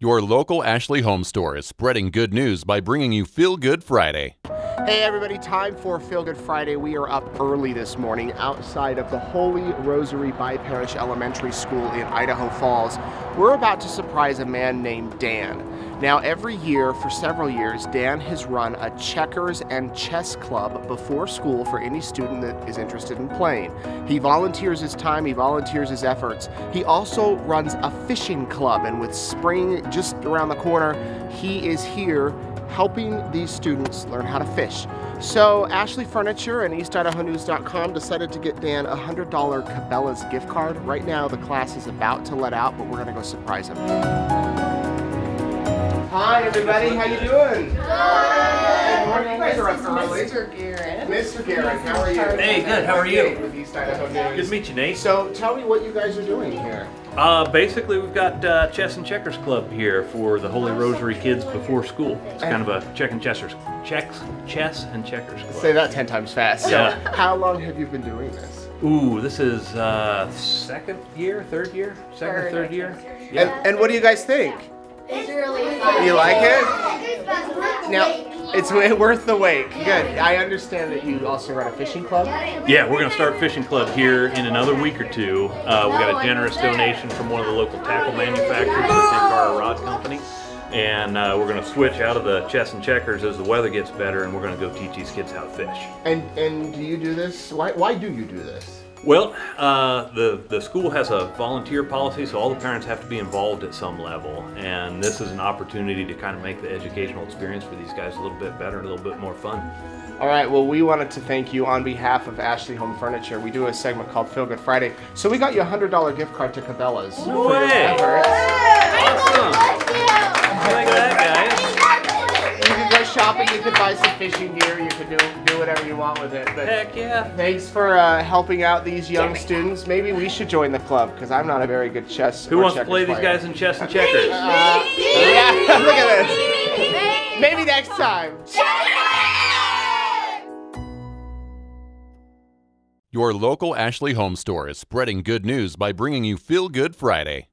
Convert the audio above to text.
Your local Ashley Home Store is spreading good news by bringing you Feel Good Friday. Hey everybody, time for Feel Good Friday. We are up early this morning outside of the Holy Rosary Bi-Parish Elementary School in Idaho Falls. We're about to surprise a man named Dan. Now every year, for several years, Dan has run a checkers and chess club before school for any student that is interested in playing. He volunteers his time, he volunteers his efforts. He also runs a fishing club and with spring just around the corner, he is here helping these students learn how to fish. So Ashley Furniture and EastIdahoNews.com decided to get Dan a $100 Cabela's gift card. Right now the class is about to let out, but we're gonna go surprise him. Hi everybody, how you doing? Good morning. You guys are up early. Mr. Garren. Mr. Garren, how are you? Hey, good. How are you? With East Idaho News. Good to meet you, Nate. So tell me what you guys are doing here. Uh, basically, we've got uh, Chess and Checkers Club here for the Holy Rosary kids before school. It's kind of a check and chessers, checks, chess and checkers club. Say that 10 times fast. So Yeah. how long have you been doing this? Ooh, this is uh, second year, third year, second, or Third, third year. think. And, and what do you guys think? It's really fun. You like it? Now, it's worth the wait. Good. I understand that you also run a fishing club. Yeah, we're gonna start a fishing club here in another week or two. Uh, we got a generous donation from one of the local tackle manufacturers, the Tenkara Rod Company. And uh, we're going to switch out of the chess and checkers as the weather gets better, and we're going to go teach these kids how to fish. And and do you do this? Why why do you do this? Well, uh, the the school has a volunteer policy, so all the parents have to be involved at some level, and this is an opportunity to kind of make the educational experience for these guys a little bit better, and a little bit more fun. All right. Well, we wanted to thank you on behalf of Ashley Home Furniture. We do a segment called Feel Good Friday. So we got you a hundred dollar gift card to Cabela's. No for your way. efforts. Awesome! Fishing could do do whatever you want with it. But Heck yeah! thanks for uh, helping out these young students. Maybe we should join the club because I'm not a very good chess. Who or wants to checkers play these guys in chess and checkers? Uh, yeah, look at this. Maybe next time. Your local Ashley Home Store is spreading good news by bringing you Feel Good Friday.